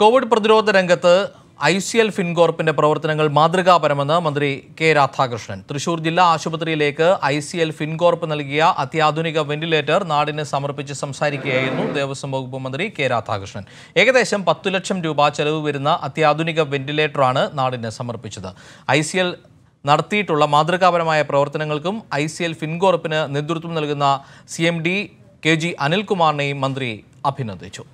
Covid പ്രതിരോധ രംഗത്ത് I C L ഫിൻകോർപ്പിന്റെ പ്രവർത്തനങ്ങൾ മാതൃകാപരമെന്ന് മന്ത്രി കെ രാധാകൃഷ്ണൻ. തൃശൂർ ജില്ലാ ആശുപത്രിയിലേക്ക് ഐ സി എൽ ഫിൻകോർപ്പ് നൽകിയ അത്യാധുനിക വെന്റിലേറ്റർ നാടിന് സമർപ്പിച്ച് സംസാരിക്കുകയായിരുന്നു ദേവസ്വം വകുപ്പ് മന്ത്രി കെ രാധാകൃഷ്ണൻ. ഏകദേശം പത്തു ലക്ഷം രൂപ ചെലവ് വരുന്ന അത്യാധുനിക വെന്റിലേറ്ററാണ് നാടിന് സമർപ്പിച്ചത്. ഐ സി എൽ നടത്തിയിട്ടുള്ള മാതൃകാപരമായ പ്രവർത്തനങ്ങൾക്കും ഐ സി എൽ ഫിൻകോർപ്പിന് നേതൃത്വം നൽകുന്ന C M D K G അനിൽകുമാറിനെയും മന്ത്രി അഭിനന്ദിച്ചു.